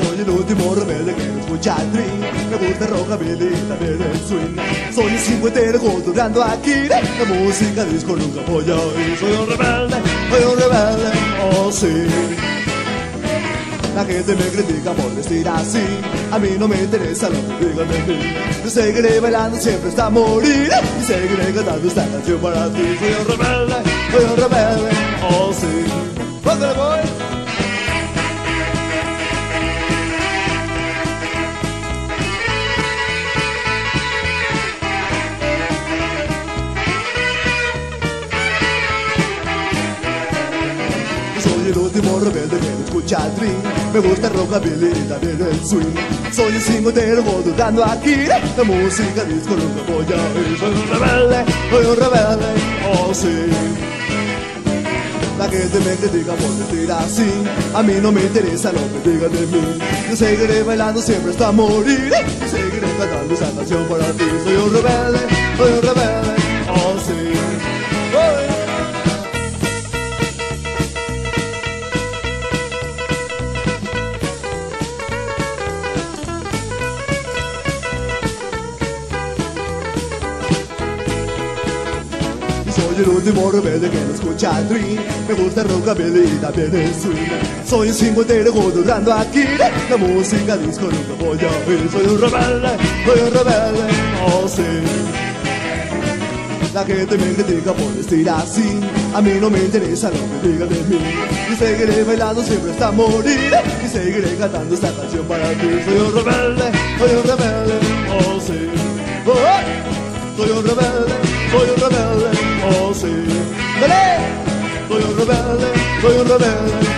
el último rebelde que escucha el Me gusta el rockabilly y también el swing Soy un cincuentero durando aquí La música disco nunca voy a oír Soy un rebelde, soy un rebelde, oh sí. La gente me critica por vestir así A mí no me interesa lo que digan de mí Yo seguiré bailando siempre hasta morir Y seguiré cantando esta canción para ti Soy un rebelde, soy un rebelde, el último rebelde que no escucha el Me gusta el rockabilly y también el swing. Soy un cincuentero dudando aquí. La música disco nunca voy a oír. Soy un rebelde, soy un rebelde, oh sí. La gente me critica por vestir así. A mí no me interesa lo que digan de mí. Yo seguiré bailando siempre hasta morir. Y seguiré cantando esa canción para ti. Soy un rebelde, Soy el último rebelde que no escucha dream Me gusta el rockabilly y también el swing. Soy un cincuentero durando aquí. La música disco nunca voy a oír. Soy un rebelde, soy un rebelde, oh sí la gente me critica por vestir así. A mí no me interesa lo que digan de mí. Y seguiré bailando siempre hasta morir. Y seguiré cantando esta canción para ti. Soy un rebelde, soy un rebelde, oh sí oh. Soy un rebelde, rebelde. Soy un rebelde, soy un rebelde,